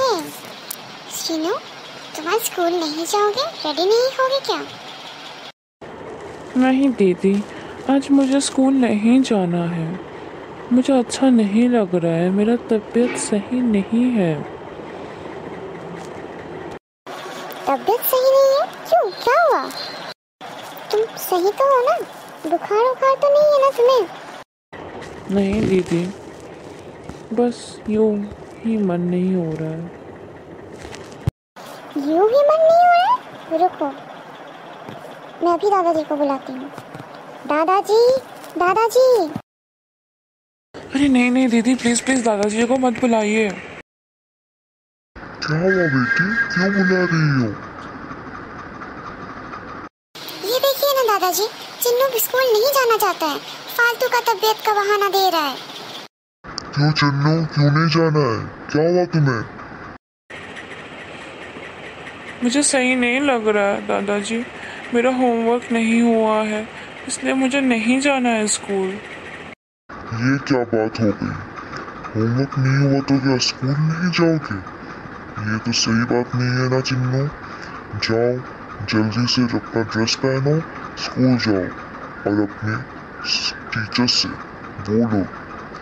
हे शीनू तुम आज स्कूल नहीं जाओगे? रेडी नहीं होगे क्या? नहीं दीदी। आज मुझे स्कूल नहीं जाना है। मुझे अच्छा नहीं लग रहा है। मेरा तबीयत सही नहीं है। तबीयत सही नहीं है? क्यों? क्या हुआ? तुम सही तो हो ना? बुखार उखार तो नहीं है ना तुम्हें? नहीं दीदी। बस यूँ। ही मन नहीं हो रहा है। यूँ ही मन नहीं हो रहा है? रुको। मैं अभी दादाजी को बुलाती हूँ। दादाजी दादाजी। अरे नहीं नहीं दीदी प्लीज़ प्लीज़ दादाजी को मत बुलाइए। क्या हुआ बेटी? क्यों बुला रही हो? ये देखिए ना दादाजी चिन्नू स्कूल नहीं जाना चाहता है। फालतू का तबीयत का बहाना दे रहा है। क्यों चन्नू क्यों नहीं जाना है? क्या हुआ तुम्हें? मुझे सही नहीं लग रहा है दादाजी। मेरा होमवर्क नहीं हुआ है इसलिए मुझे नहीं जाना है स्कूल ये क्या बात हो गई? होमवर्क नहीं हुआ तो क्या स्कूल नहीं जाओगे? ये तो सही बात नहीं है ना चिन्नू। जाओ जल्दी से अपना ड्रेस पहनो स्कूल जाओ और अपने टीचर से बोलो।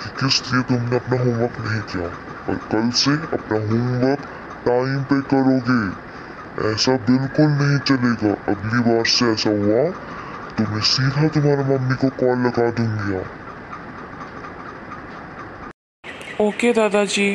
कि किस लिए तुमने अपना होमवर्क नहीं किया? और कल से अपना होमवर्क टाइम पे करोगे। ऐसा बिल्कुल नहीं चलेगा। अगली बार से ऐसा हुआ तो मैं सीधा तुम्हारी मम्मी को कॉल लगा दूँगी। ओके दादाजी।